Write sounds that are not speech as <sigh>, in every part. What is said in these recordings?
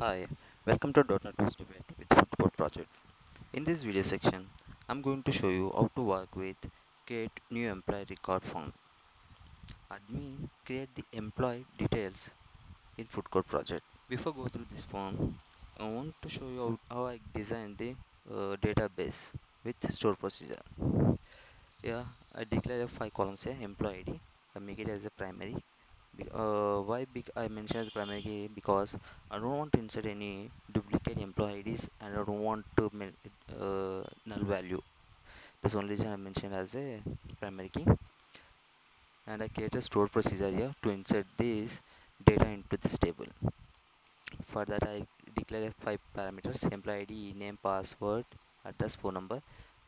Hi, welcome to .NET News Debate with Food Court project. In this video section, I'm going to show you how to work with create new employee record forms. Admin create the employee details in Food Court project. Before go through this form, I want to show you how, I design the uh, database with store procedure. Here, I declare a five columns here, employee ID. I make it as a primary uh, why big I mention as primary key because I don't want to insert any duplicate employee IDs and I don't want to uh, null value. The only reason I mentioned as a primary key. And I create a store procedure here to insert this data into this table. For that, I declare five parameters: employee ID, name, password, address, phone number,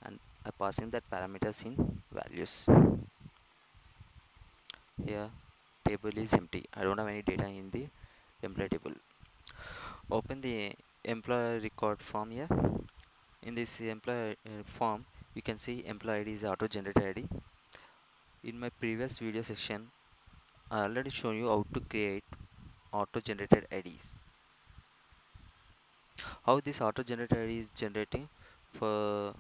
and I passing that parameters in values. Here, table is empty. I don't have any data in the employee table. open the employer record form here. In this employer uh, form you can see employee id is auto generated id in my previous video section i already shown you how to create auto generated ids how this auto generated id is generating? For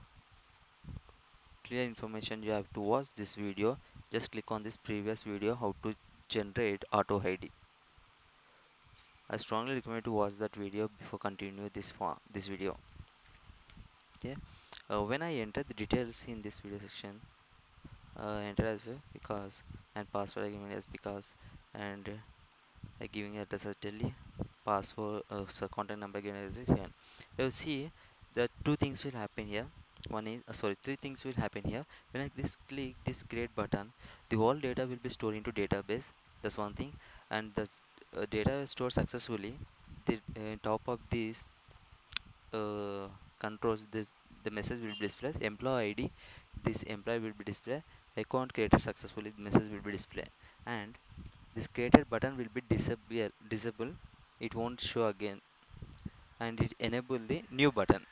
clear information you have to watch this video. Just click on this previous video how to generate auto id i strongly recommend to watch that video before continue this this video. Okay. Uh, when i enter the details in this video section uh, enter as because and password I given as because and uh, I giving address as Delhi password uh, so contact number given as here. You see that two things will happen here one is uh, sorry three things will happen here. When I this click this create button the whole data will be stored into database. That's one thing. And the uh, data stored successfully. The uh, top of this uh, controls this the message will be displayed. Employee id this employee will be displayed. Account created successfully message will be displayed. And this created button will be disappear disable. It won't show again. And it enable the new button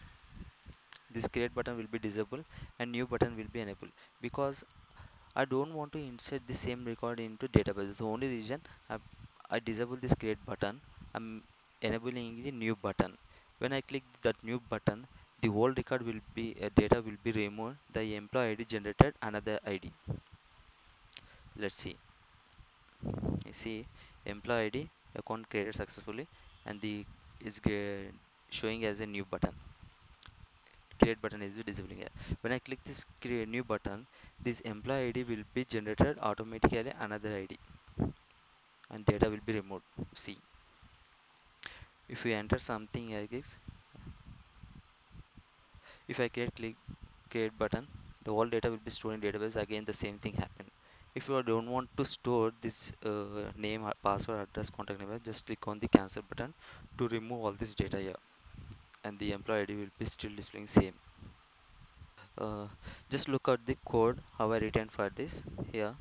this create button will be disabled and new button will be enabled. Because I don't want to insert the same record into database. The only reason I, I disable this create button. I'm enabling the new button. When I click that new button the whole record will be uh, data will be removed. The employee ID generated another ID let's see. You see employee id account created successfully and the is showing as a new button create button is disabling here when i click this create new button this employee id will be generated automatically another id and data will be removed. See if we enter something like this if i create click create button the whole data will be stored in database. Again the same thing happen if you don't want to store this uh, name password address contact number just click on the cancel button to remove all this data here and the employee id will be still displaying same. Uh, just look at the code how I written for this here.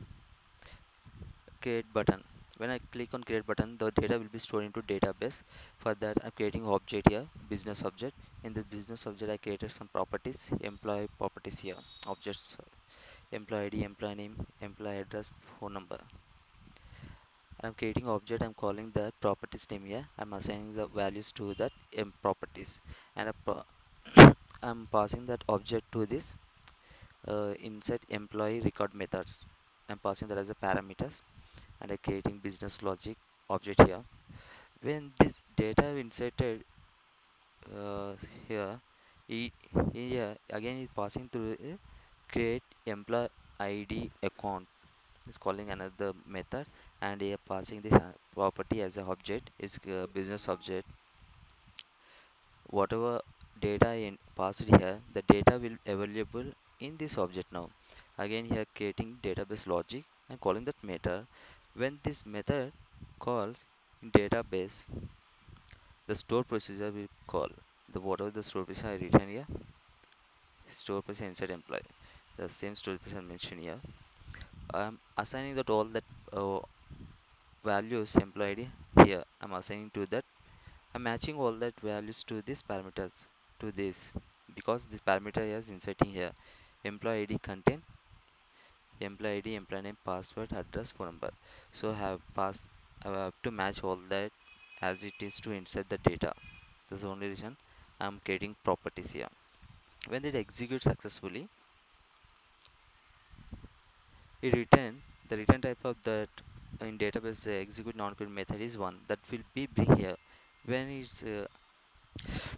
Create button. When I click on create button the data will be stored into database. For that I'm creating object here business object. In the business object I created some properties employee properties here. Objects employee id employee name employee address phone number i'm creating object i'm calling the properties name here. I'm assigning the values to that em properties. And <coughs> i'm passing that object to this uh, insert employee record methods. I'm passing that as a parameters and i'm creating business logic object here. When this data inserted uh, here here again is passing through create employee id account is calling another method and here passing this uh, property as a object is a business object. Whatever data in passed here the data will be available in this object now. Again here creating database logic and calling that method. When this method calls database the store procedure will call. The whatever the store procedure I written here store procedure inside employee. The same store procedure mentioned here I'm assigning that all that uh, values employee here. I'm assigning to that. I'm matching all that values to these parameters to this because this parameter is inserting here. Employee ID contain employee ID employee name password address phone number. So I have passed I have to match all that as it is to insert the data. That's the only reason i'm creating properties here. When it executes successfully return the return type of that in database the execute non query method is one that will be bring here. When it's uh,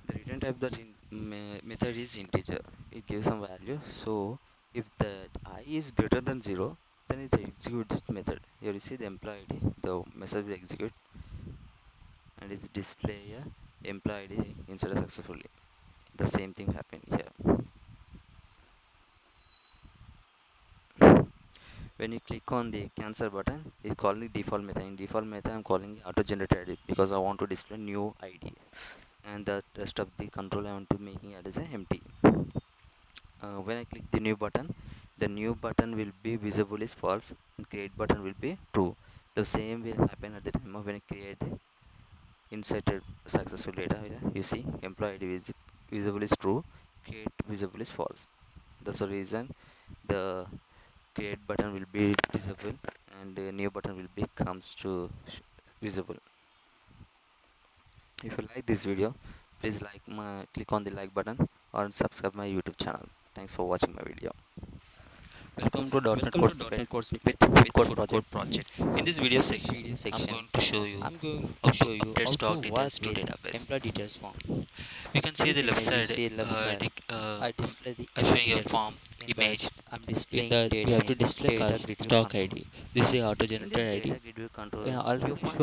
the return type that in me method is integer it gives some value. So if the i is greater than 0 then it executes this method. Here you see the employee id the message will execute and it's display a employee id inserted successfully. The same thing happened here when you click on the cancel button it's calling the default method. In default method i'm calling auto generated id because i want to display new id and the rest of the control i want to making it as a empty. Uh, when i click the new button the new button will be visible is false and create button will be true. The same will happen at the time of when I create the inserted successful data you see employee ID is visible is true create visible is false. That's the reason the create button will be visible and new button will be comes to visible. If you like this video please like my click on the like button or subscribe my youtube channel. Thanks for watching my video Welcome to .NET Snippet Code with with Code Project. project. In this video section, video I'm going to show you I'm going to show you how stock to details to database. employee details form. You can see the left side. see left uh, side. uh, I display the I'm showing your form image. I'm displaying data you have to display data as grid view stock. ID. This is auto generated ID. data grid view control, Yeah, also you show find